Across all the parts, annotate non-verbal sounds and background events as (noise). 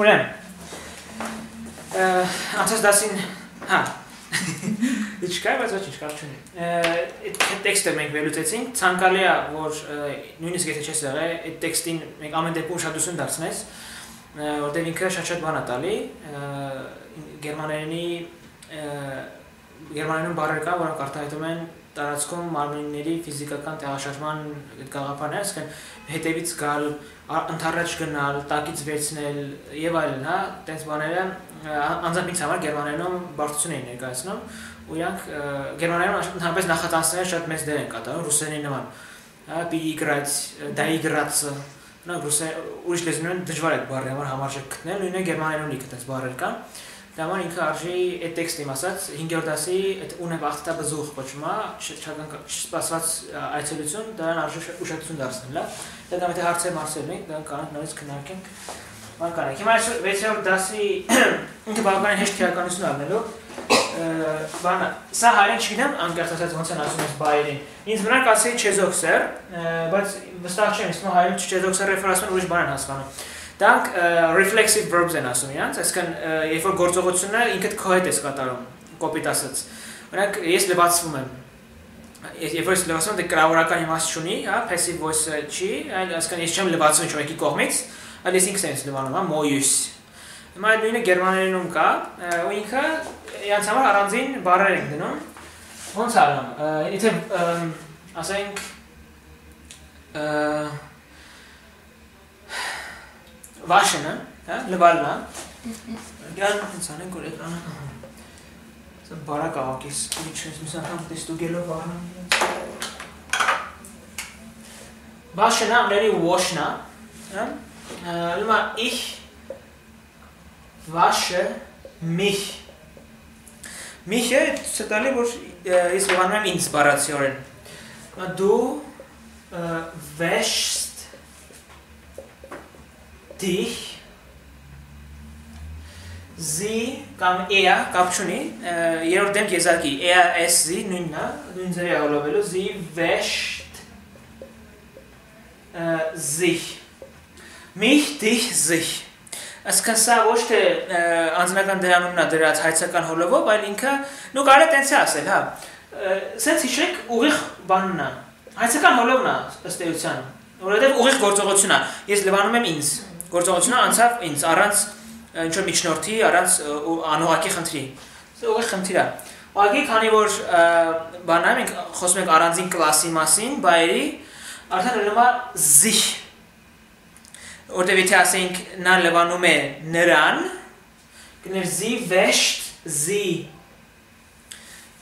Ուրեմն անցած դասին հա Իչկա բայց ոչ չկար չունի։ Այդ տեքստը մենք վերլուծեցինք, ցանկալի է որ նույնիսկ եթե չես եղել, այդ տեքստին մենք ամեն դեպքում ուշադրություն դարձնես, որտեղ ինքը շատ-շատ բան է տալի գերմաներենի գերմաներեն բառեր կան, որոնք արտահայտում են տարածքում մարմինների ֆիզիկական տեղաշարժման գաղափարներ, այսինքն հետևից գալ, ընդառաջ գնալ, տակից վերցնել եւ այլն, հա, տենց բաները անձամբ ինձ համար գերմաներենում բարդություն էին ներկայացնում ու իրանք գերմաներենում ընդհանրապես նախատանցները շատ մեծ դեր են կատարում ռուսերենի նման հա պիգրաց դայգրացը նա ռուսե ուրիշ լեզուներն դժվար է բառը համար համարժեք գտնել նույնը գերմաներենում լիքը տես բառեր կան Դա ման ինքը արժի այդ տեքստի մասած 5-րդ դասի այդ ունե վախտա բզուխ կոչվում է, չսպասված այցելություն, դրան արժի ուշադրություն դարձնել, լա։ Դա դա մտի հարցեր մարսելն ենք, դա կանանք նորից քննարկենք։ Ման կանանք։ Հիմա 6-րդ դասի (clears throat) ինքը բավականին հեշտ քերականություն առնելու բանը սա հայերեն չգիտեմ անկեղծ ասած ոնց են ասում այս բայերին ինձ մնաք ասեի չեզոքսեր բայց վստահ չեմ իսկ հայերեն չեզոքսեր ռեֆերասիոն ուրիշ բան են հասկանում Դրանք reflexive verbs են ասում իրանց, այսինքն երբ որ գործողությունները ինքդ քո հետ ես կատարում, կոպիտ ասած։ Օրինակ ես լվացվում եմ։ Երբ որ ես լվացվում եմ, դա գրավորական իմաստ չունի, հա, passive voice չի, այլ այսինքն ես չեմ լվացվում ինչ մեկի կողմից, այլ ես ինքս եմ լվանում, հա, moyus։ Հիմա նույնը գերմաներենում կա, ու ինքը իրանց համար առանձին բառեր են դնում։ Ոնց արամ։ Եթե ասենք Վաշենը, հա, լվալնա։ Գան ինձ անենք որ էկրանը։ Սա բարակ աղակիս, ինչ ես միս անգամ տեստուգելով վարնում։ Վաշենը ամների washna, հա։ Լմա ich wasche mich։ Mich-ը ցտալի որ ես լվանում եմ ինձ բառացիորեն։ Դու wäschst dich sie կամ er կապ չունի երրորդ դեմք եզակի er es sie նույնն է նույն ձևի ալովելու sie wäscht sich mich dich sich Այսինքն սա ոչ թե անձնական դրանումն է դրած հայցական հոլովով, այլ ինքը նու կարելի տենց է ասել, հա։ Սենց հիշեք ուղիղ բանն է։ Հայցական հոլովն է ըստ էության, որովհետև ուղիղ գործողություն է։ Ես լվանում եմ ինձ գործողությունը անցավ ինձ առանց ինչ որ միջնորդի, առանց անողակի խնդրի։ Սա ուղիղ խնդիր է։ Ուղղակի քանի որ բանա մենք խոսում ենք առանձին կլասի մասին, բայերի, արդեն ելնումա sich որտեւ եթե ասենք նա լվանում է նրան, կներ sie wäscht sie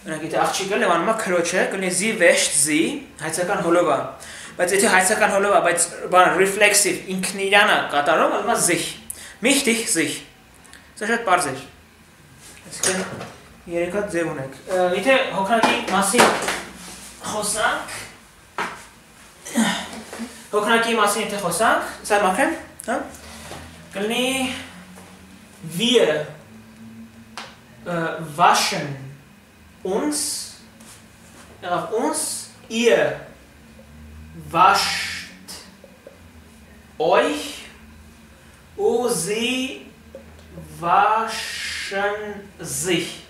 Նրանք եթե աղջիկը լվանում է քրոջը, կներ sie wäscht sie, հայցական հոլովա բայց եթե հայցական հոլով է, բայց բան reflexive ինքն իրանը կատարում, ալմա sich։ Mich sich։ Սա շատ բարձ է։ Այսինքն երեք հատ ձև ունեք։ Եթե հոգնակի մասին խոսանք, հոգնակի մասին եթե խոսանք, սա մաքրեմ, հա? Կլինի wir waschen uns, auf uns, ihr wascht euch und sie waschen sich.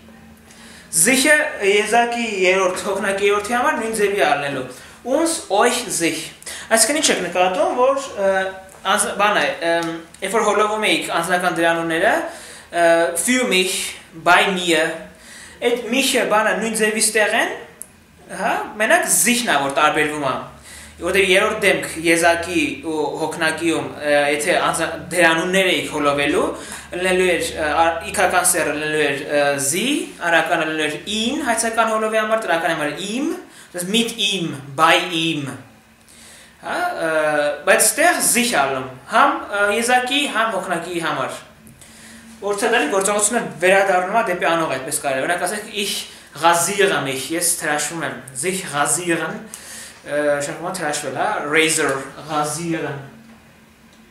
Sicher եզակի երրորդ հոգնակի երրորդի համար նույն ձևի առնելու uns euch sich. Այսինքն ինչ եք նկատում որ բան է երբ որ հոլովում եք անձնական դրանունները für mich bei mir. Այդ mich-ը բանը նույն ձևի ստեղ են հա մենակ sich-ն է որ տարբերվում է որտեղ երրորդ դեմք եզակի ու հոգնակիում եթե դերանուններ էիք հոլովելու լելու էր իքական սերը լելու էր զի արականը լելու էր ին հայցական հոլովի համար տրական համար իմ das mit ihm bei ihm հա բայց ստեղ զիհ ալում համ եզակի համ հոգնակի համար որցադալի գործողությունը վերադառնում է դեպի անող այդպես կարելի օրինակ ասենք ich rasiere mich ես թրաշվում եմ sich rasieren շարքման հրաշվել, հա, razor, rasieren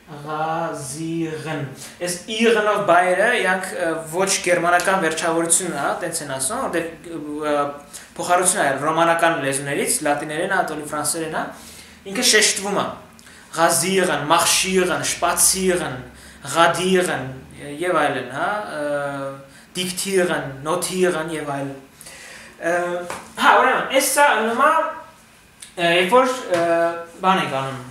rasieren։ Այս իղնով բայերը իրանք ոչ գերմանական վերջավորությունն է, տենց են ասում, որտեղ փոխարինությունը է ռոմանական լեզուներից, լատիներեն, ատոլի ֆրանսերեն է, ինքը շեշտվում է։ Rasieren, marschieren, spazieren, ղադիրն եւ այլն, հա, դիկտիրն, նոթիրն եւ այլն։ Հա, ուրեմն, էսա նոմա երբ որ բան եք անում։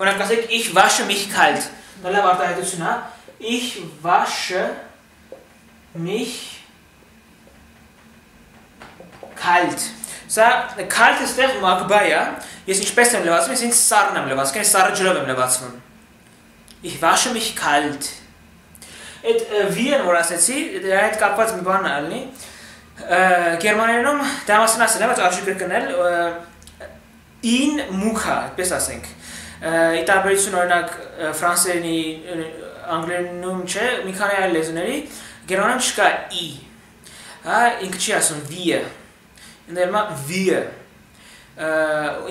Օրինակ ասեք ich wasche mich kalt։ Դա լավ արտահայտություն է։ Ich wasche mich kalt։ Սա kalt ստեղ մագբա է։ Ես ինչպես եմ լվացվում, ես ինձ սառն եմ լվացվում, ես սառը ջրով եմ լվացվում։ Ich wasche mich kalt։ Այդ wie-ն որ ասեցի, դրա հետ կապված մի բան ալնի։ Գերմաներենում դա մասն ասել եմ, բայց արժի կրկնել in մուքա, այդպես ասենք։ Ի տարբերություն օրինակ ֆրանսերենի անգլերենում չէ, մի քանի այլ լեզուների գերմաներեն չկա i։ Հա, ինքը չի ասում wie։ Ներմա wie։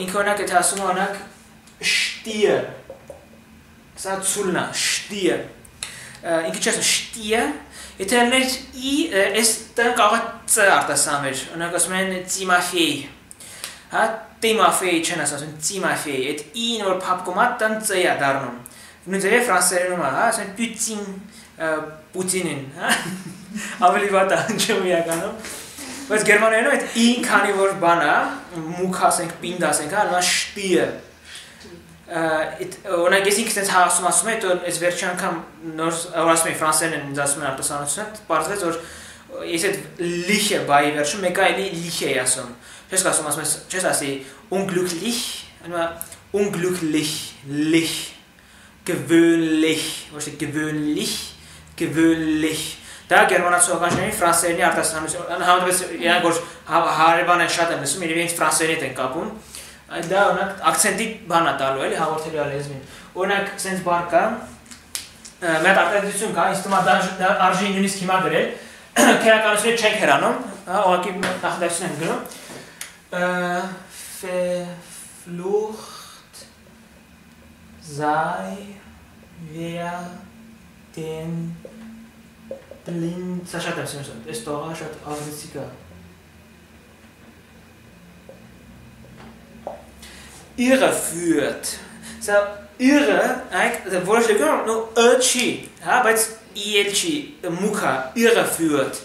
Ինքը օրինակ եթե ասում օրինակ stier Սա ցուլնա, շտիը։ Ինքը չէ, շտիը, եթե ելներ ի, այս տան կարող ծ արտասանվեր, օրինակ ասում են ծիմաֆեի։ Հա, տիմաֆեի չեն ասում, ծիմաֆեի։ Այդ ին որ փապկում է, տան ծ է դառնում։ Նույն ձևի ֆրանսերենում է, հա, ասեն պուտին, պուտինին, հա։ (laughs) Ավելի վատ է հնչում իրականում։ Բայց գերմաներենում այդ ին քանի որ բան է, մուք ասենք, պինդ ասենք, հա, նա շտիը օրինակ ես ինքս այս հասում ասում եմ, հետո այս վերջի անգամ նոր ասում եմ ֆրանսերեն են ինձ ասում են արտասանությունը, բարձրեց որ ես այդ լիխը բայ վերջում մեկը այլի լիխ է ասում։ Չես ասում ասում ես, չես ասի unglücklich, այնա unglücklich, lich, gewöhnlich, ոչ թե gewöhnlich, gewöhnlich Դա գերմանացիականների ֆրանսերենի արտասանություն, համեմատաբար իրանք որ հարևան են շատ են լսում, իրենք ֆրանսերեն են կապում, դա օրինակ акցենտի բան է տալու էլի հաղորդելու լեզվին։ Օրինակ sense բար կա հատ արտադրություն կա, ինձ թվում է դա արժի նույնիսկ հիմա գրել, (clears throat) քերականությունը չենք հեռանում, հա, ուղղակի նախադասություն են գրում։ Verflucht sei wer den blind, սա շատ եմ սիրում, այս տողը շատ ավելցիկ է։ irreführt. So, irre, eigentlich, wo ich gekommen nur irchi, ha, բայց իելչի մուքա irreführt.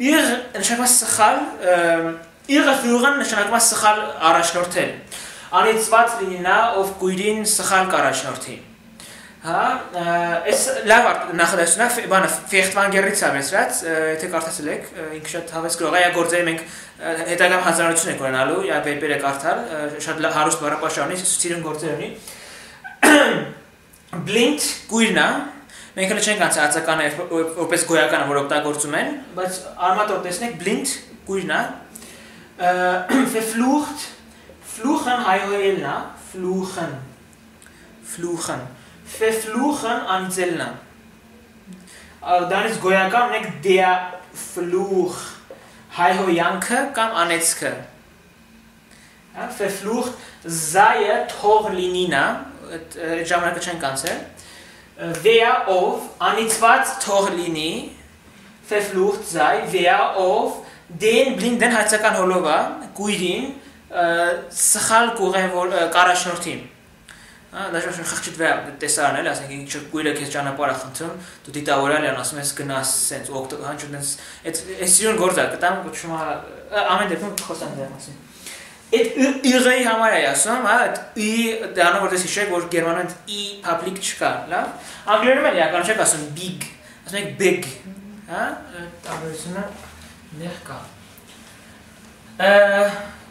Իր նշանակում է սխալ, irreführen նշանակում է սխալ առաջնորդել։ Անիծված լինի նա, ով գույրին սխալ կառաջնորդի։ Հա, այս լավ նախադասությունա բանը ֆեխտվանգերից ավեցրած, եթե կարդացել եք, ինքը շատ հավես գրող է, գործերի մենք հետագա հանձնարարություն ենք ունենալու, յա վեպերը կարդալ, շատ հարուստ բառապաշարունի, սիրուն գործեր ունի։ Blind գույրնա, մենք հենց չենք անցած ածականը որպես գոյականը, որ օգտագործում են, բայց արմատոր տեսնեք blind գույրնա, verflucht, fluchen հայոյելն է, fluchen, fluchen verfluchen անիծելն է։ Դրանից գոյական ունենք der fluch հայհոյանքը կամ Հա verflucht sei թող լինինա, այդ ժամանակը չեն կանցել։ Wer of անիծված թող լինի, verflucht sei wer of den blinden հայցական հոլովա գույրին սխալ կուղեն որ կարաշնորթին Հա, դա շոշ խղճիտ վրա տեսարան էլ, ասենք ինչ գույրը քեզ ճանապարհը խնդրում, դու դիտավորալ են ասում ես գնաս սենց օկտո, հանչ ունես այդ այս սիրուն գործա, կտամ է ամեն դեպքում խոսան դեռ ասում։ Այդ ըղի համար է ասում, հա, այդ ի դառնա որտես հիշեք, որ գերմաներեն ի public չկա, լավ։ Անգլերենում էլ իրական չեք ասում big, ասում եք big, հա, տարբերությունը նեղ կա։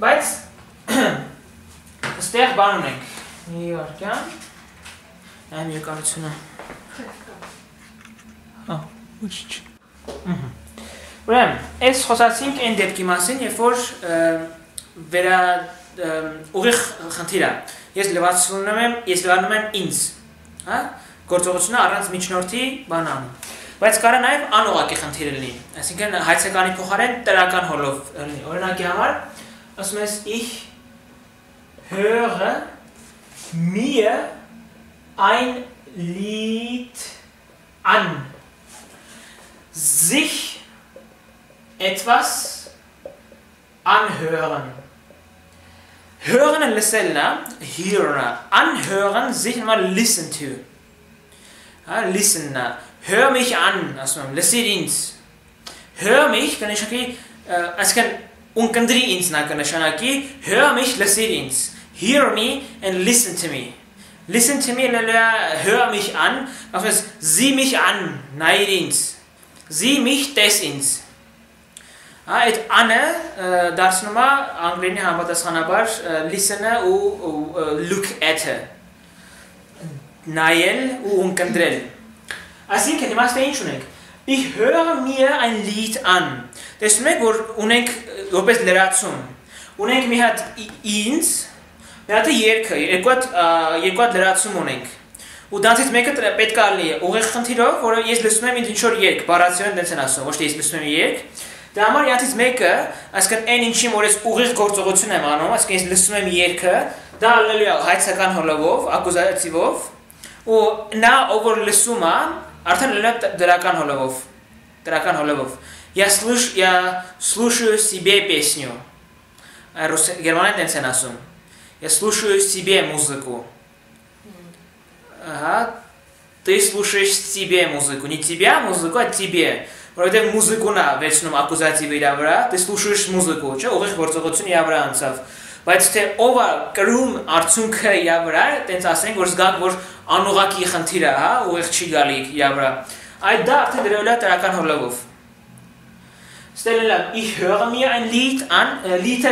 Բայց ստեղ բան ունենք Մի վարքյան։ Այմ եկարությունը։ Հա, ոչինչ։ Ուրեմն, այս խոսացինք այն դեպքի մասին, երբ որ վերա ուղիղ խնդիր է։ Ես լվացնում եմ, ես լվանում եմ ինձ, հա? Գործողությունը առանց միջնորդի բանան։ Բայց կարա նաև անուղակի խնդիր լինի։ Այսինքն հայցականի փոխարեն տրական հոլով լինի։ Օրինակի համար ասում ես ich höre mir ein Lied an. Sich etwas anhören. Hören and listen, hear. Anhören, sich mal listen to. Հա, listen-ը։ Hör mich an, ասում եմ, լսիր ինձ։ Hör mich կնշանակի, այսինքն ունկնդրի ինձ նա կնշանակի, hör mich լսիր ինձ։ Hear me and listen to me։ Listen to me, hör mich an, ասում ես, sieh mich an, նայիր ինձ։ Sieh mich տես ինձ։ Այդ անը դարձնում է անգլերենի համապատասխանաբար listen-ը ու look at-ը նայել ու ունկնդրել։ Այսինքն իմաստը ինչ ունենք։ Ich höre mir ein Lied an։ Տեսնում եք, որ ունենք որպես լրացում։ Ունենք մի հատ ինձ, մի հատ երգը, երկու հատ երկու հատ լրացում ունենք։ Ու դրանցից մեկը պետք է լինի ուղիղ խնդիրով, որը ես լսում եմ ինչ որ երգ, բառացիոն դենց են ասում, ոչ թե ես լսում եմ երգ։ Դա համար իհատից մեկը, այսինքն այն ինչի որ ես ուղիղ գործողություն եմ անում, այսինքն ես լսում եմ երգը, դա լինելու է հայցական հոլովով, ակուզատիվով, ու նա ով որ լսում է, Артель Дракан Холевов. Дракан Холевов. Я, слуш, я слушаю себе песню. Германия Сенасум. Я слушаю себе музыку. Ага. Ты слушаешь себе музыку. Не тебя музыку, а тебе. Вроде музыку на вечном аккузативе добра. Ты слушаешь музыку. Че, ухих борцогоцу не абранцев. Բայց թե ով է կրում արդյունքը իր վրա, տենց ասենք, որ զգաք, որ անուղակի խնդիր է, հա, ուղիղ չի գալի իր վրա։ Այդ դա արդեն դրել է դրական հոլովով։ Ստելելա, ich höre mir ein Lied an, Lied-ը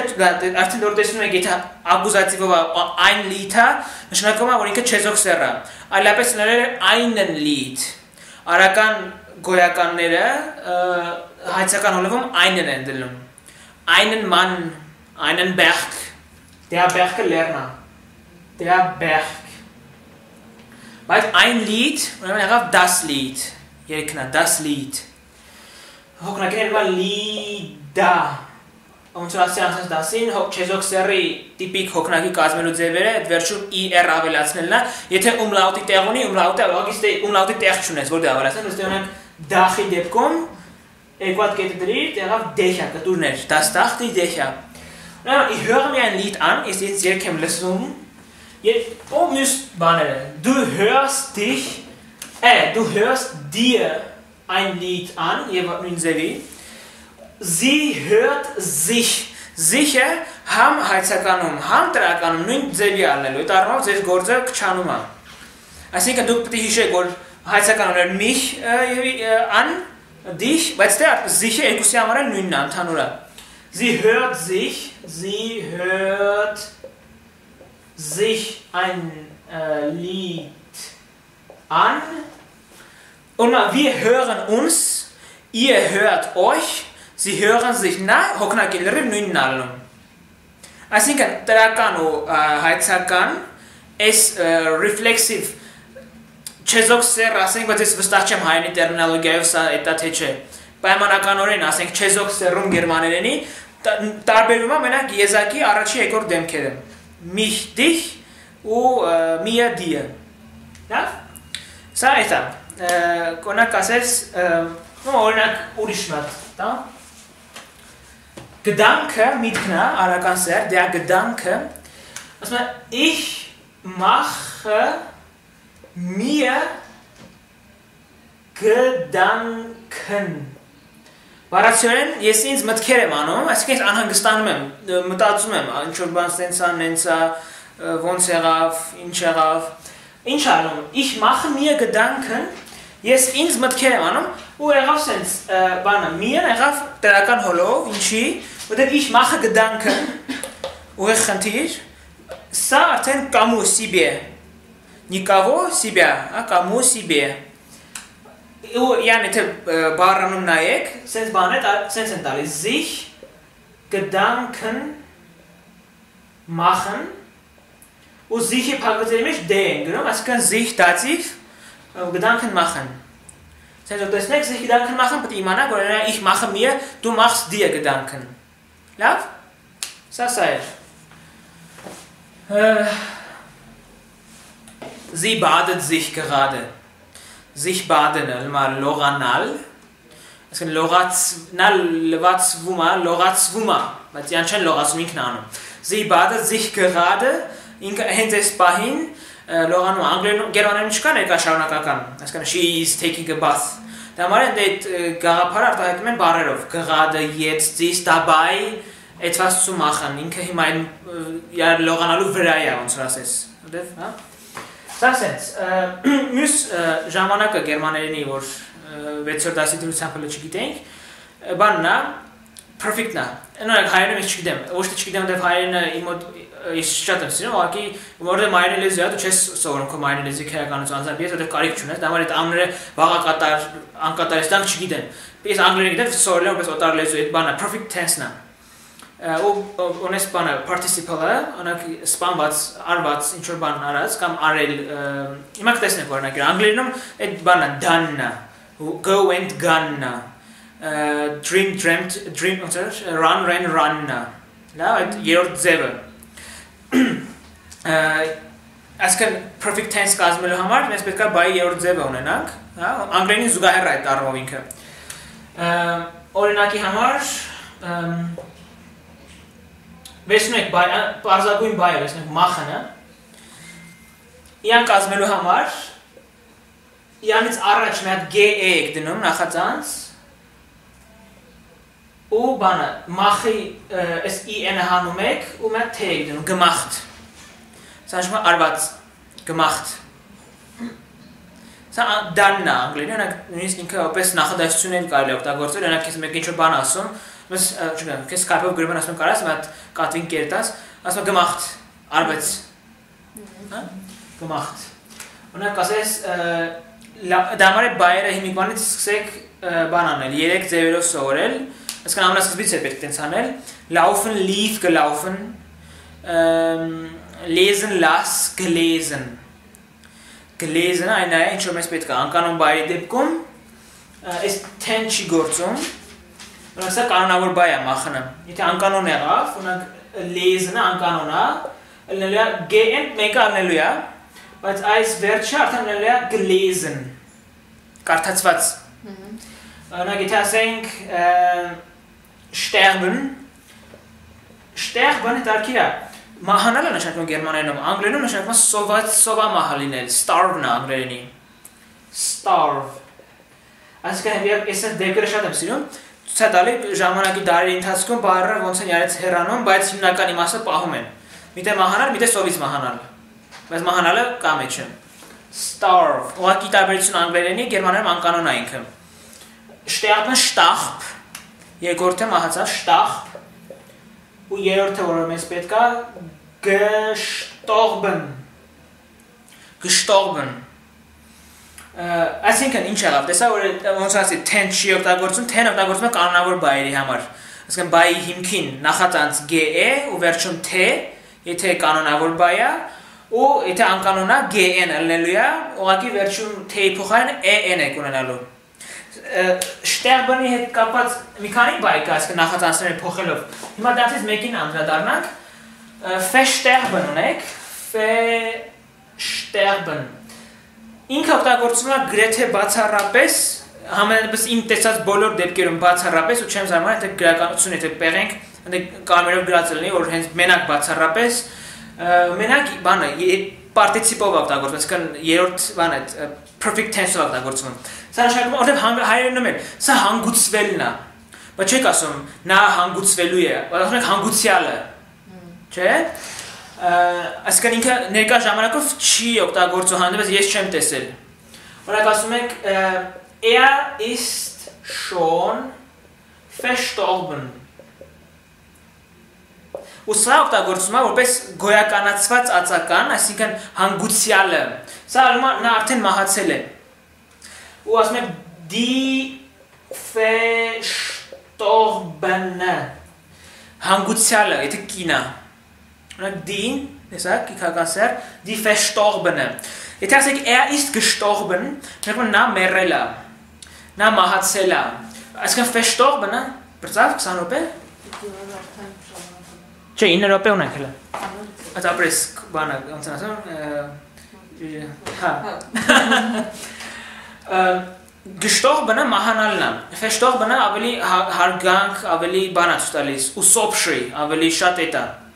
արդեն դուր տեսնում եք, եթե ակուզատիվով ein Lied-ը, նշանակում է, որ ինքը չեզոք սեռ է։ Այլապես ներել einen Lied։ Արական գոյականները հայցական հոլովում einen են դնում։ Einen Mann, einen Berg։ Der Berg lerna։ Der Berg։ Բայց ein Lied, ուրեմն եղավ das Lied։ Երկնա das Lied։ Հոգնակերն բա լիդա։ Ոնց ասի ասած դասին չեզոք սերի տիպիկ հոգնակի կազմելու ձևերը այդ վերջում er ավելացնելն է եթե umlaut-ի տեղ ունի umlaut-ը լոգիստի umlaut-ի տեղ չունես որտեղ ավելացնել ըստ ունենք դախի դեպքում երկու կետը դրի, տեղավ դեհյա կտուրներ, Dächer։ Ուրեմն ich höre mir ein Lied an, ist jetzt երգ եմ լսում։ Jetzt ո մյուս բաները։ Du hörst dich, äh, du hörst dir ein Lied an, եւ նույն ձևի։ Sie hört sich. Sicher համ հայցականում, համ տրականում նույն ձևի առնելու։ Այդ առումով ձեր գործը քչանում է։ Այսինքն դուք պետք է հիշեք, որ հայցական ուներ mich an dich, բայց դե sicher երկուսի համար նույնն է, ընդհանուր է։ Sie hört sich, sie hört sich ein äh, Lied an. Und wir hören uns, ihr hört euch, sie hören sich նա հոգնակելրը նույնն ալնում։ Այսինքն տրական ու հայցական այս reflexive. Չեզոք սեր ասենք, բայց ես վստահ չեմ հայանի տերմինոլոգիայով սա էտա թե չէ։ Պայմանականորեն ասենք չեզոք սերում գերմաներենի տարբերվում է մենակ եզակի առաջի երկրորդ դեմքերը։ Mich dich ու mir dir։ Լավ։ Սա էտա։ Կոնակ ասես, նո օրինակ ուրիշ մատ, դա։ Gedanke միտքնա արական սեր, der Gedanke, ասում է ich mache mir Gedanken Բառացիորեն ես ինձ մտքեր եմ անում, այսինքն ես անհանգստանում եմ, մտածում եմ, ինչ որ բան սենց ա, նենց ա, ոնց եղավ, ինչ եղավ։ Ինչ անում, ich mache mir Gedanken, ես ինձ մտքեր եմ անում ու եղավ սենց բանը, mir եղավ դրական հոլով, ինչի, որտեղ ich mache Gedanken, ու է խնդիր, սա արդեն կամու սիբե, նիկավո սիբե, կամու սիբե, Yani թե բառանում նայեք, sense բանը sense են տալիս sich Gedanken machen. Ու sich-ի փակվածերի մեջ d են գրում, այսինքն sich դատիվ Gedanken machen։ Sense ob տեսնեք sich Gedanken machen, պետք է իմանաք, որ ich mache mir, du machst dir Gedanken։ Լավ։ Սա սա է։ Sie badet sich gerade. Sich baden, mal loranal. Es kann loratnal levatsvuma, loratsvuma. Weil sie anscheinend loratsum inքնանում։ Sie badet sich gerade, ինքը հենց այս պահին լողանում անգլերեն գերմաներեն չկա ներկա շարունակական, այսինքն she is taking a bath։ Դա համար են այդ գաղափարը արտահայտում են բառերով. gerade jetzt ist dabei etwas zu machen։ Ինքը հիմա այն լողանալու վրա է, ոնց ասես։ Որտեվ, հա։ Սա sense (clears throat) մյուս ժամանակը գերմաներենի որ 6-րդ դասի դրությամբ հələ չգիտենք, բանն է perfect-ն է։ Այնօր հայերենը ես չգիտեմ, ոչ թե չգիտեմ, դեռ հայերենը իմ մոտ ես շատ եմ սիրում, ուղղակի որովհետեւ մայրեն լեզու է, դու չես սովորում քո մայրեն լեզվի քերականություն անձամբ, ես որտեղ կարիք չունես, դա համար այդ ամները վաղակատար, անկատարստան չգիտեմ։ Ես անգլերեն գիտեմ, սովորել եմ, բայց օտար լեզու այդ բանը perfect tense-ն է ու ունես բանը participle-ը, օրինակ սպանված, արված ինչ որ բան արած կամ արել, հիմա կտեսնենք օրինակ անգլերենում այդ բանը done-ը, go and gone-ը, dream dreamt, dream ոնց run ran run-ը։ Լավ, այդ երրորդ ձևը այսքան perfect tense կազմելու համար մենք պետք է բայ երրորդ ձևը ունենանք, հա, անգլերենին զուգահեռ այդ առումով ինքը։ Օրինակի համար Բայ, բարձագույն բայը, վեսնեք մախանը։ Իան կազմելու համար իանից առաջ մի հատ GE եք դնում նախածանց ու բանը մախի այս EN-ը հանում եք ու մի T եք դնում գմախտ։ Սա նշում է արված գմախտ։ Սա դաննա անգլերեն, նույնիսկ ինքը որպես նախադասություն են կարելի օգտագործել, օրինակ ես մեկ ինչ-որ բան ասում, ես չգիտեմ, քեզ Skype-ով գրում ասում կարաս, մի հատ կատվին կերտաս, ասում գմախտ, արված։ Հա? Գմախտ։ Օրինակ ասես դա համար է բայերը հիմիկվանից սկսեք բան անել, 3 ձևերով սովորել, այսքան ամենասկզբից է պետք տենց անել, laufen, lief, gelaufen, lesen, las, gelesen։ Gelesen այն է, ինչ որ մեզ պետք է անկանոն բայի դեպքում, այս ten չի գործում, Օրինակ սա կանոնավոր բայ է մախնը։ Եթե անկանոն եղավ, օրինակ lesen-ը անկանոն է, ելնելու է gn մեկը առնելու է, բայց այս վերջը արդեն է gelesen։ Կարդացված։ Օրինակ եթե ասենք sterben sterben դարքի է մահանալը նշանակում գերմաներենում անգլերենում նշանակում սոված սովա մահա լինել starve-ն անգլերենի starve այսինքն ես այս դեպքերը շատ եմ սիրում ցույց տալի ժամանակի դարերի ընթացքում բառերը ոնց են yarեց հեռանում բայց հիմնական իմաստը պահում են միտե մահանալ միտե սովից մահանալ բայց մահանալը կա մեջ է starve ուղղակի տարբերություն անգլերենի գերմաներեն անկանոն է ինքը sterben starb երկրորդը մահացավ շտախ ու երրորդը որը մեզ պետքա gestorben gestorben այսինքն ինչ եղավ տեսա որ ոնց ասի 10 չի օգտագործում 10 օգտագործում է կանոնավոր բայերի համար այսինքն բայի հիմքին նախածանց ge ու վերջում t եթե կանոնավոր բայ է ու եթե անկանոնա gn ելնելու է ուղղակի վերջում t-ի փոխարեն en եք ունենալու Շտերբանի հետ կապված մի քանի բայ կա, այսինքն նախածանցները փոխելով։ Հիմա դրանից մեկին անդրադառնանք։ Feststerben ունեք, Feststerben։ Ինքը օգտագործվում է գրեթե բացառապես, համենայնպես իմ տեսած բոլոր դեպքերում բացառապես ու չեմ զարմանում, եթե գրականություն եթե պեղենք, այնտեղ կամերով գրած լինի, որ հենց մենակ բացառապես, մենակ բանը պարտիցիպով օգտագործվում, այսինքն երրորդ բանը perfect tense-ով օգտագործվում։ Սա նշանակում է, որտեղ հայերենում են, սա հանգուցվելն է։ Բայց չեք ասում նա հանգուցվելու է, ասում եք հանգուցյալը։ Չէ՞։ Այսինքն ինքը ներկա ժամանակով չի օգտագործում հանդեպ ես չեմ տեսել։ Օրինակ ասում եք er ist schon verstorben ու սա օգտագործում է որպես գոյականացված ածական, այսինքն հանգուցյալը։ Սա նա արդեն մահացել է։ Ու ասում է die verstorbene հանգուցյալը, եթե կինա։ Օրինակ die, տեսակ, իքականսեր, die verstorbene։ Եթե ասեք er ist gestorben, նշանակում նա մեռել է։ Նա մահացել է։ Այսինքն verstorben-ը, բրծավ 20 րոպե։ Չէ, 9 րոպե ունենք հələ։ Այդ ապրես բանը ոնց ասեմ, հա։ Gestorben-ը մահանալն է։ Verstorben-ը ավելի հարգանք, ավելի բան է տալիս, ու sobshri, ավելի շատ էտա։ Հա,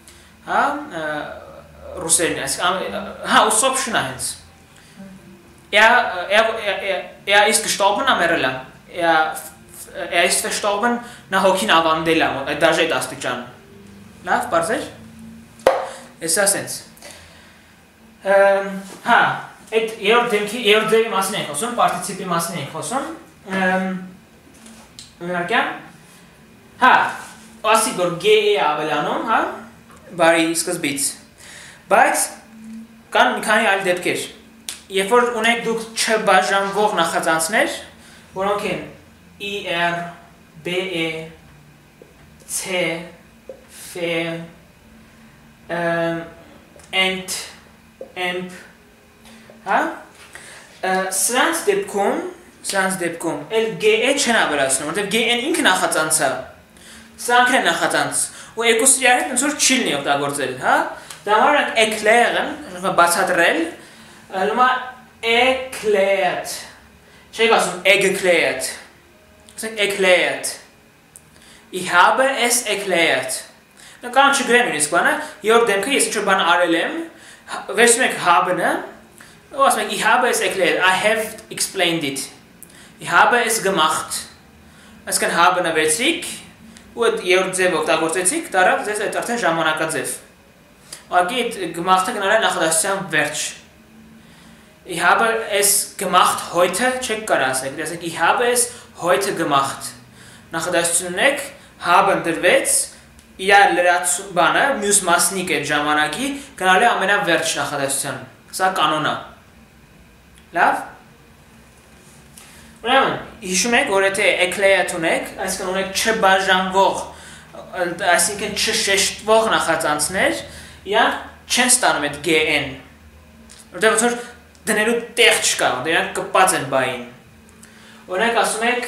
ռուսերեն, այսինքն հա, ուսոպշնա հենց։ Er, er, er, er ist gestorben am Erla. Er, er ist verstorben nach Hokin Avandela, даже այդ աստիճան։ Լավ, բարձր։ Էսա սենց։ Հա, այդ երրորդ դեմքի երրորդ դեպի մասին ենք խոսում, պարտիցիպի մասին ենք խոսում։ Ուրակյա։ Հա, ասի որ G-ը ավելանում, հա, բարի սկզբից։ Բայց կան մի քանի այլ դեպքեր երբ որ ունեք դուք չբաժանվող նախածանցներ, որոնք են ER, BE, C, F, ENT, EMP, հա? Սրանց դեպքում, սրանց դեպքում էլ GE չեն ավելացնում, որտեղ GE-ն ինքը նախածանց է։ Սրանք են նախածանց։ Ու երկուսի հետ ոնց որ չի լինի օգտագործել, հա? Դա համար եկլերն, բացատրել, Նոմա erklärt. Check aus dem erklärt. Sag erklärt. Ich habe es erklärt. Նա կան չգրեմ ինձ բանը, երբ դեմքը ես ինչ բան արել եմ, վերցնում եք habe-ը, ու ասում եք ich habe es erklärt, I have explained it. Ich habe es gemacht. Այսինքն habe-ը վերցրիք, ու երբ ձև օգտագործեցիք, դարավ ձեզ այդ արդեն ժամանակաձև։ Ուղղակի այդ gemacht-ը գնալ է նախադասության վերջ ich habe es gemacht heute, check կարա ասեք, ասեք ich habe es heute gemacht։ Նախադասություն ունեք, haben դրվեց, իր լրաց բանը, մյուս մասնիկ է ժամանակի, գնալ է ամենավերջ նախադասության։ Սա կանոն է։ Լավ։ Ուրեմն, հիշում եք, որ եթե eclair ունեք, այսինքն ունեք չբաժանվող, այսինքն չշեշտվող նախածանցներ, իրանք չեն ստանում այդ GN։ Որտեղ որ դնելու տեղ չկա, դրանք կպած են բային։ Օրինակ ասում եք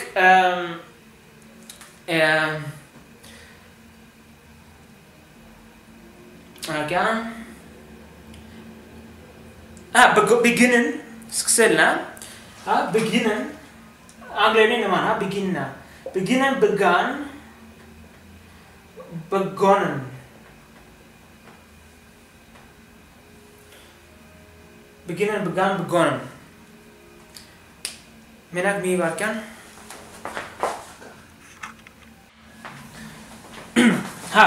Ագան Ա beginnen սկսելն է, հա, beginnen անգլերեն նման, հա, beginnen է։ Beginnen began begonnen. Beginnen began begonnen. Մենակ մի վարքյան Ha.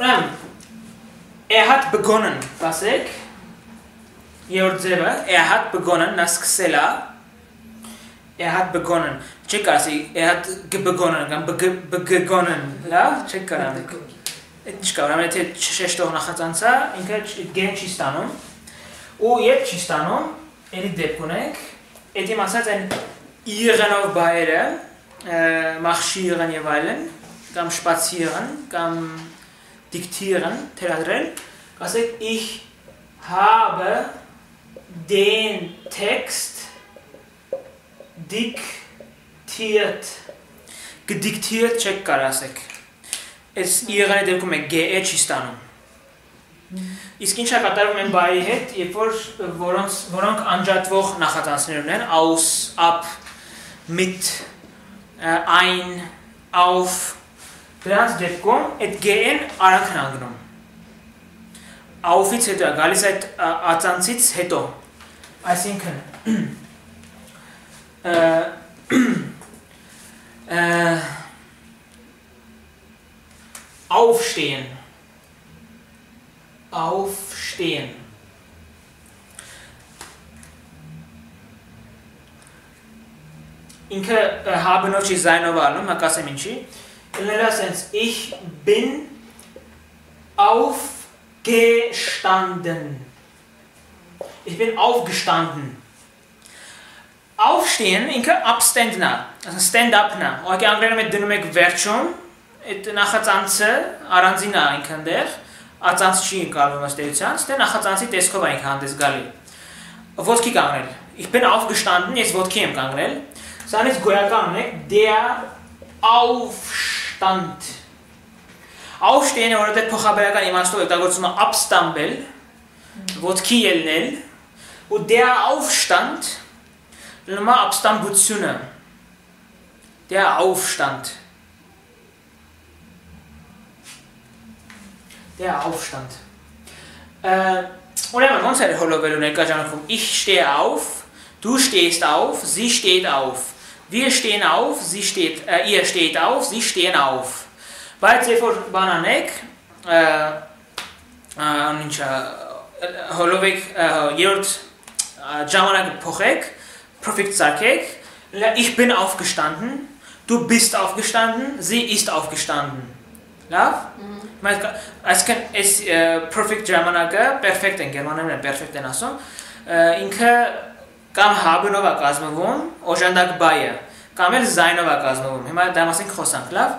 Ուրեմն er hat begonnen, ասեք Երրորդ ձևը er hat begonnen, նա սկսել է er hat begonnen չեք ասի er hat begonnen կամ begonnen, լավ, չեք կարող այդ ինչ կա, ուրեմն եթե շեշտող նախածանցա, ինքը գեն չի ստանում։ Ու երբ չի ստանում, ելի դեպք ունենք, այդ իմ ասած այն իղանով բայերը, մախշիղն եւ այլն, կամ շպացիղն, կամ diktieren, թերադրել, ասեք ich habe den Text diktiert gediktiert չեք կարող ասեք այս եղանի դեպքում է GE չի ստանում։ Իսկ ինչա կատարվում են բայի հետ, երբ որ որոնց որոնք անջատվող նախածանցներ ունեն, aus, ab, mit, ein, auf դրանց դեպքում այդ GE-ն արանքն անգնում։ Auf-ից հետո գալիս այդ ածանցից հետո։ Այսինքն Aufstehen. Aufstehen. Ինքը հաբնով չի զայնով ալնում, հակասեմ ինչի։ Ելնելա սենց, ich bin aufgestanden. Ich bin aufgestanden. Aufstehen ինքը upstand-ն է, stand-up-ն է։ Ուղղակի անգլերեն հետ դնում եք վերջում, այդ նախածանցը առանձին է այնքան դեր, ածանց չի ընկալվում ըստ էության, ստե նախածանցի տեսքով այնք հանդես գալի։ Ոտքի կանգնել։ Ich bin aufgestanden, ես ոտքի եմ կանգնել։ Սրանից գոյական ունեք der Aufstand։ Aufstehen orada kochaberaka imasto etagozuma abstambel wotki elnel und der Aufstand Luma abstam butsune der Aufstand. Der Aufstand. Äh, und dann konzer holoveluneka janakum ich stehe auf du stehst auf sie steht auf. Wir stehen auf sie steht äh, ihr steht auf sie stehen auf. Բայց երբ որ բան անեք ինչա հոլովեք երրորդ ժամանակը փոխեք Profit Zakek, ich bin aufgestanden, du bist aufgestanden, sie ist aufgestanden. Լավ։ Այսինքն այս perfect ժամանակը perfect են գերմաներեն perfect են ասում, ինքը կամ հաբնով է կազմվում, օժանդակ բայը, կամ էլ զայնով է կազմվում։ Հիմա դա մասին խոսանք, լավ։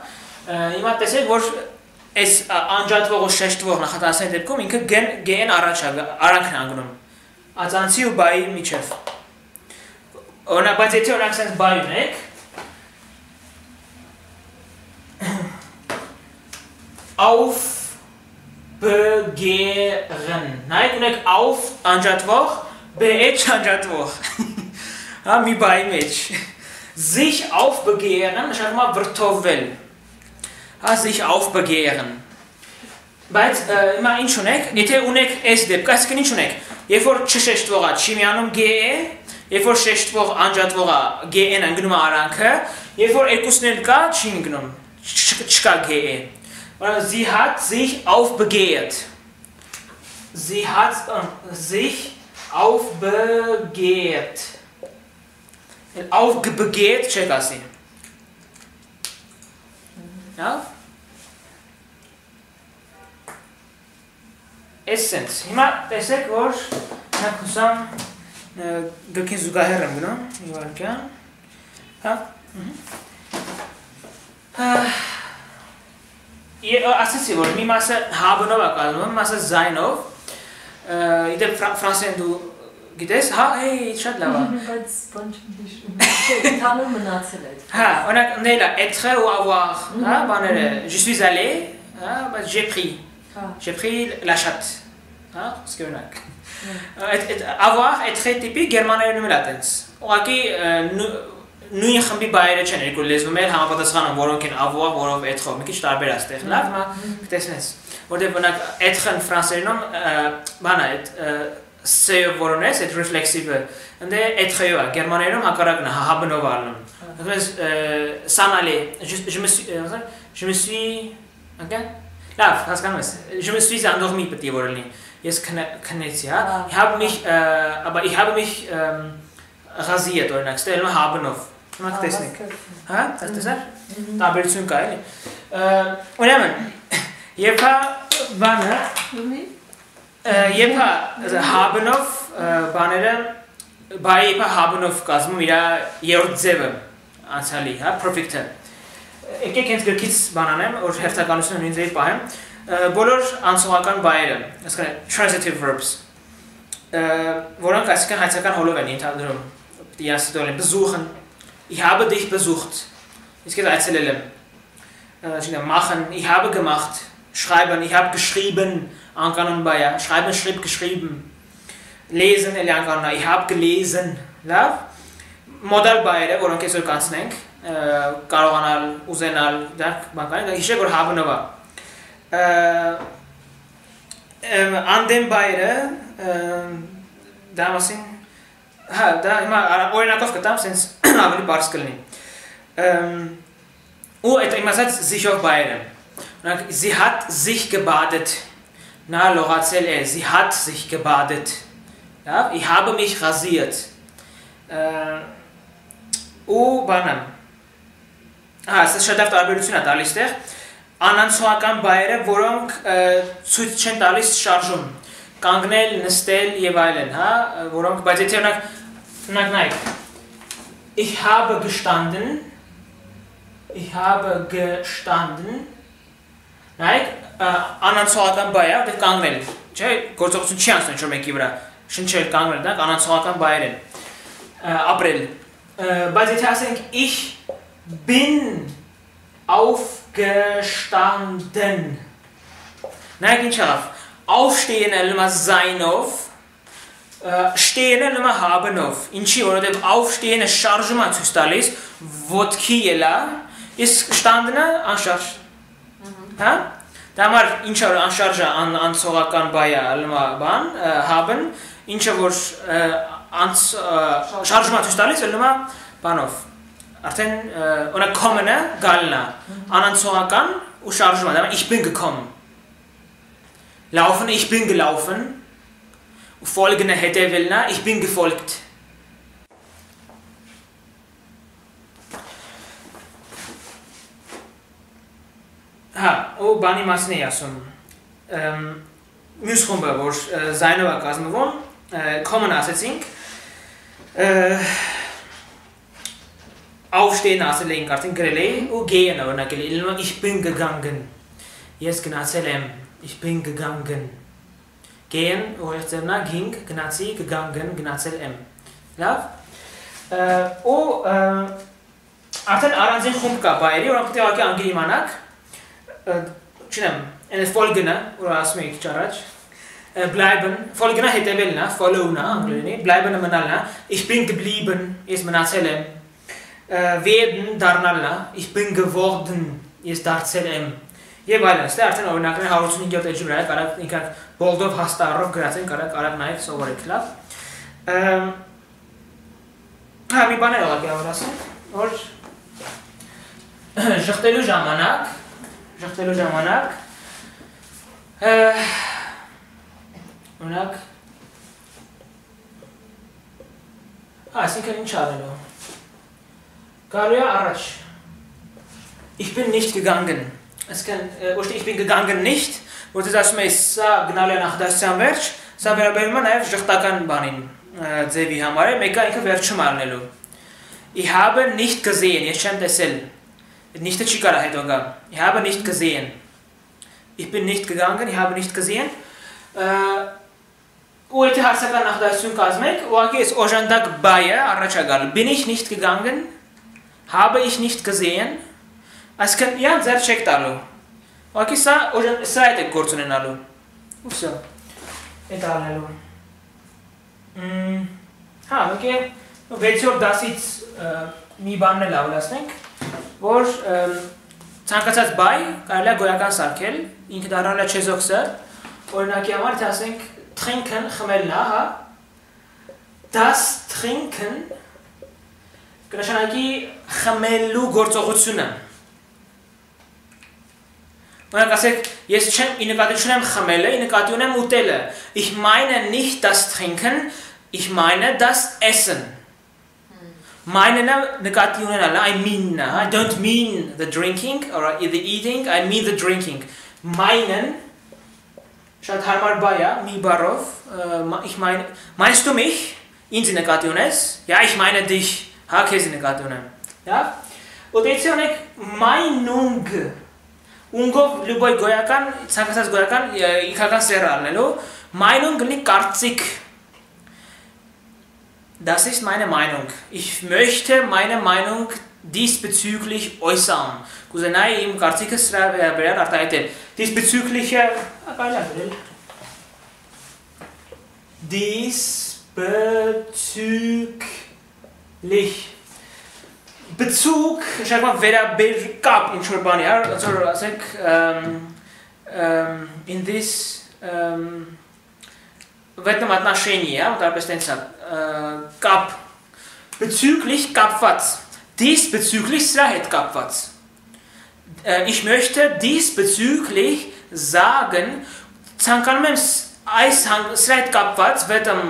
Հիմա տեսեք, որ այս անջատվող ու շեշտվող նախատասային դեպքում ինքը գեն առաջ է, արանքն անգնում։ Ածանցի ու բայի միջև։ Օրինակ, բայց եթե օրինակ sense բայ ունեք, aufbegehren։ Նայեք ունեք auf անջատվող, beet անջատվող։ (laughs) Հա մի բայի մեջ։ Sich aufbegehren, նշանակում է վրթովվել։ Հա sich aufbegehren։ Բայց հիմա ինչ ունեք, եթե ունեք այս դեպքը, այսինքն ինչ ունեք։ Երբ որ չշեշտվողա, չի միանում G է, երբ որ շեշտվող անջատվողա GN ընկնում է արանքը, երբ որ երկուսն էլ կա, չի ընկնում, չկա GE։ Weil sie hat sich aufbegehrt. Sie hat sich aufbegehrt. Aufbegehrt, check ասի։ Լավ։ Essence։ Հիմա տեսեք, որ նա կուսամ գրքին զուգահեռ եմ գնում, իվարկյան, հա, ասեցի, որ մի մասը հաբնով է կալնում, մասը զայնով, իդեպ ֆրանսեն դու գիտես, հա, էի, շատ լավ է։ (laughs) Բայց բան չգիտեմ, ընդհանուր մնացել է։ Հա, օրինակ նելա, être ou avoir, հա, բաները, je suis allé, հա, բայց j'ai pris, j'ai pris la chatte, հա, սկերնակ։ այդ avoir être տիպի գերմաներենում էլ է տենց։ Ուղղակի նույն խմբի բայերը չեն երկու լեզվում էլ համապատասխանում, որոնք են avoir, որով être-ով, մի քիչ տարբեր է ստեղ, լավ, հիմա կտեսնես։ Որտեղ բնակ être-ն ֆրանսերենում բանա այդ սեյը որոնես, այդ reflexive-ը, ընդ être-ը գերմաներենում հակառակն է, հաբնով առնում։ Այսպես s'en aller, je me suis je me suis, okay? Լավ, հասկանում ես։ Je me suis endormi պետք է որ լինի ես քնեցի, հա։ Ich habe mich aber ich habe mich rasiert օրինակ, ստելում հաբնով։ Հիմա կտեսնեք։ Հա, տեսա՞ր։ Տարբերություն կա էլի։ Ուրեմն, (coughs) երբ հա բանը երբ հա հաբնով բաները բայ երբ հաբնով կազմում իր երրորդ ձևը անցյալի, հա, perfect-ը։ Եկեք հենց գրքից բանանեմ, որ հերթականությունը նույն ձևի պահեմ բոլոր անցողական բայերը, այսինքն transitive verbs, որոնք այսինքն հայցական հոլով են ենթադրում, դիասիտորեն besuchen, ich habe dich besucht, իսկ ես այցելել եմ, չգիտեմ, machen, ich habe gemacht, schreiben, ich habe geschrieben, անկանոն բայ է, schreiben, schrieb, geschrieben, lesen, էլի անկանոն է, ich habe gelesen, լավ, մոդալ բայերը, որոնք այսօր կանցնենք, կարողանալ, ուզենալ, դա բանկային, հիշեք, որ have-նով է, անդեմ բայրը դա մասին հա դա հիմա օրինակով կտամ sense ավելի բարձ կլինի ու այդ իմացած sich auf բայրը օրինակ sie hat sich gebadet նա լողացել է sie hat sich gebadet. Լավ ich habe mich rasiert. Ու բանամ հա սա շատ տարբերություն է տալիս տեղ անանցողական բայերը, որոնք ցույց չեն տալիս շարժում, կանգնել, նստել եւ այլն, հա, որոնք բայց եթե օրինակ օրինակ նայեք Ich habe gestanden. Ich habe gestanden Նայեք անանցողական բայ է, դե կանգնել, չէ, գործողություն չի անցնում ինչ-որ մեկի վրա, շնչել կանգնել, դա անանցողական բայեր են ապրել։ Բայց եթե ասենք ich bin auf aufgestanden. Նայեք ինչ ավ։ Aufstehen ելնումա զայնով, stehen ելնումա հաբնով։ Ինչի, որովհետև aufstehen-ը շարժում է ցույց տալիս, ոտքի ելա, իսկ standen-ը անշարժ։ Հա? Դա համար ինչ որ անշարժը ան, անցողական բայ է, ալմա բան, haben, ինչը որ անց շարժումը ցույց տալիս ալմա բանով։ Արդեն օրինակ common-ը գալնա, անանցողական ու շարժումը, դա ich bin gekommen։ Laufen, ich bin gelaufen։ Folgende հետևելն է, ich bin gefolgt։ Հա, ու բանի մասն էի ասում։ Մյուս խումբը, որ զայնով է կազմվում, common ասեցինք, aufstehen ասել էինք արդեն գրել էի ու gehen օրինակել էի ich bin gegangen ես գնացել եմ ich bin gegangen gehen ուղիղ ձևնա ging գնացի gegangen գնացել եմ լավ ու արդեն առանձին խումբ կա բայերի որոնք ուղղակի անգիր իմանաք չնեմ, այն folgen-ը, որ ասում եք ճարաջ, bleiben, folgen-ը հետևելն է, follow-ն է անգլերենի, bleiben-ը մնալն է, ich bin geblieben, ես մնացել եմ, werden դառնալն է, ich bin geworden, ես դարձել եմ, եւ այլն, ստե արդեն օրինակներ 185-րդ էջի վրա կարակ ինքան բոլդով հաստարով գրածեն, կարակ արագ նաեւ սովորեք, լավ։ Հա, մի բան է ողակի ավելացնենք, որ շղթելու ժամանակ շղթելու ժամանակ օրինակ այսինքն ինչ արելու Կարելի է առաջ Ich bin nicht gegangen Այսինքն ոչ թե ich bin gegangen nicht որտեղ ասում ես սա գնալու է նախադասության վերջ սա վերաբերում է նաև շղթական բանին ձևի համար է մեկը ինքը վերջում առնելու Ich habe nicht gesehen ես չեմ տեսել Հետո գա։ Ich habe nicht gesehen. Ich bin nicht gegangen, ich habe nicht gesehen. ու եթե հարցական նախադասություն կազմեք, ուղղակի այս օժանդակ բայը առաջ է գալ։ Bin ich nicht gegangen? Habe ich nicht gesehen? Այսինքն իան ձեր չեք տալու։ Ուղղակի սա սա է գործ ունենալու։ Ու սա։ Այդ արնելու։ Մմ հա, եկե 6-րդ դասից մի բանն էլ ավելացնենք որ ցանկացած բայ կարելի է գոյական սարքել, ինքը դառնալ է չեզոքսը, օրինակի համար թե ասենք trinken խմելն է, հա։ Das trinken կնշանակի խմելու գործողությունը։ Օրինակ ասեք, ես չեմ ի նկատի չունեմ խմելը, ի նկատի ունեմ ուտելը։ Ich meine nicht das trinken, ich meine das essen։ Mine նկատի ունենալը I mean I don't mean the drinking or the eating I mean the drinking. Meinen շատ հարմար բայ է մի բառով ich meine meinst du mich? Ինձ նկատի ունես? Ja ich meine dich. Հա քեզ նկատի ունեմ. Դա ուտեցի ունեք Meinung ունգով լուբոյ գոյական ցանկացած գոյական ինքական սեր առնելու Meinung գնի կարծիք Das ist meine Meinung. Ich möchte meine Meinung diesbezüglich äußern. Կուզենայի իմ կարծիքը սրա վերաբերյալ արտահայտել։ Diesbezügliche Diesbezüglich Bezug, շարք mal վերաբեր կապ ինչ որ բանի, հա, ոնց որ ասենք in this um, в этом отношении, ja, und da կապ bezüglich կապված diesbezüglich սրա հետ կապված ich möchte diesbezüglich sagen ցանկանում եմ այս սրա հետ կապված в этом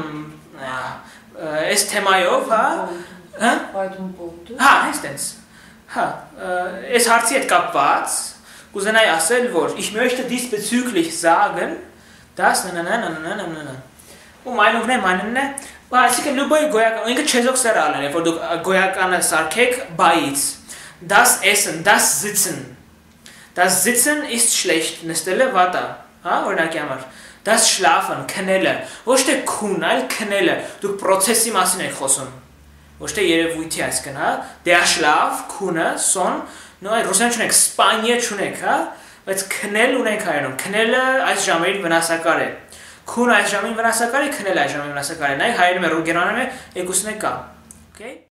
այս թեմայով հա հա հա այստենց հա այս հարցի հետ կապված կուզենայի ասել որ ich möchte diesbezüglich sagen das na na na na na na Ու մայնովն է մայնն է Այսինքն լուբոյ գոյական, ինքը չեզոք սերալն է, որ դուք գոյականը սարքեք բայից։ Das Essen, das Sitzen. Das Sitzen ist schlecht, նստելը վատ է, հա, օրինակի համար։ Das Schlafen, քնելը, ոչ թե քուն, այլ քնելը։ Դուք process-ի մասին եք խոսում։ Ոչ թե երևույթի այսքան, հա։ Der Schlaf, քունը, son, նո այ ռուսեն չունեք, սպանիա չունեք, հա, բայց քնել ունենք հայերեն։ Քնելը այս ժամերին վնասակար է։ Քուն այս ժամին վնասակար է, քնել այս ժամին վնասակար է։ Նայ հայերեն մեր ռուգերանում է, եկուսն է կա։ Okay